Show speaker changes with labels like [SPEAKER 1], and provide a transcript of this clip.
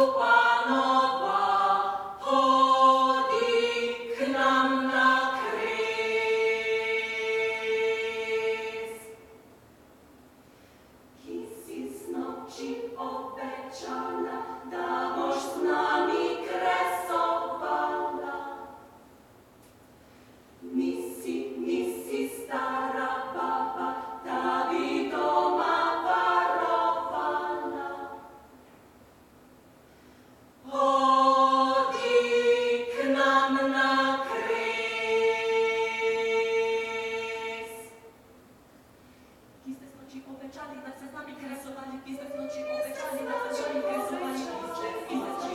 [SPEAKER 1] hope. Ci obećali da se sami kresovali, vi ste znači obećali da se sami kresovali, vi ste znači